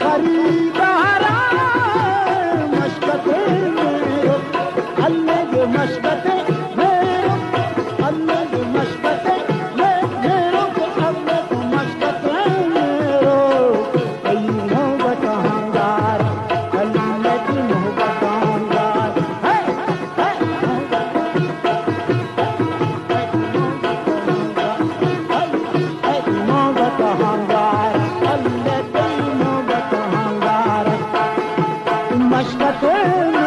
خريدارا مشڪتو الڳ مشڪت Mas que até